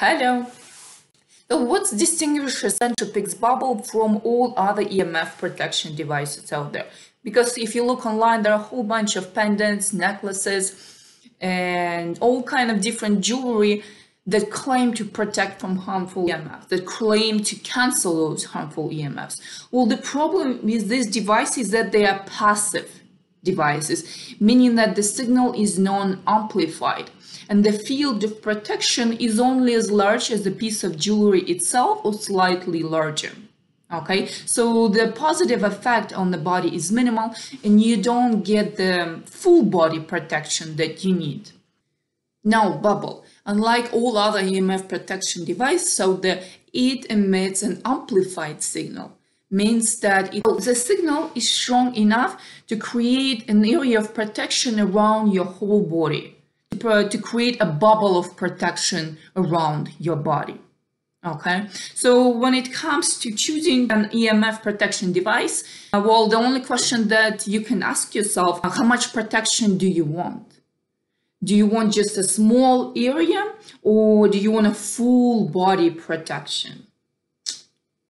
Hello. So what distinguishes Centropix bubble from all other EMF protection devices out there? Because if you look online, there are a whole bunch of pendants, necklaces, and all kind of different jewelry that claim to protect from harmful EMFs, that claim to cancel those harmful EMFs. Well, the problem with these devices is that they are passive devices, meaning that the signal is non-amplified and the field of protection is only as large as the piece of jewelry itself or slightly larger. Okay, so the positive effect on the body is minimal and you don't get the full body protection that you need. Now, bubble, unlike all other EMF protection devices, so the, it emits an amplified signal means that it, the signal is strong enough to create an area of protection around your whole body to create a bubble of protection around your body. Okay, so when it comes to choosing an EMF protection device, uh, well, the only question that you can ask yourself, uh, how much protection do you want? Do you want just a small area or do you want a full body protection?